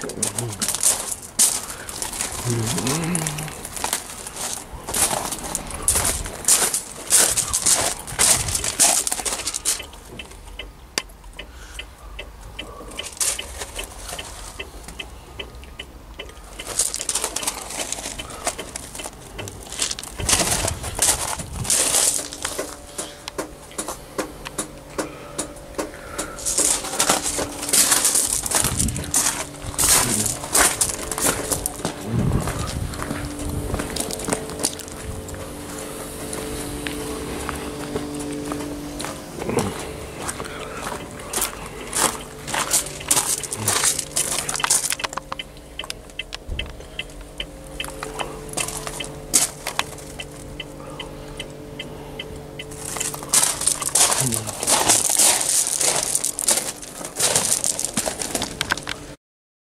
Mm-hmm. Mm-hmm. mm-hmm. 음.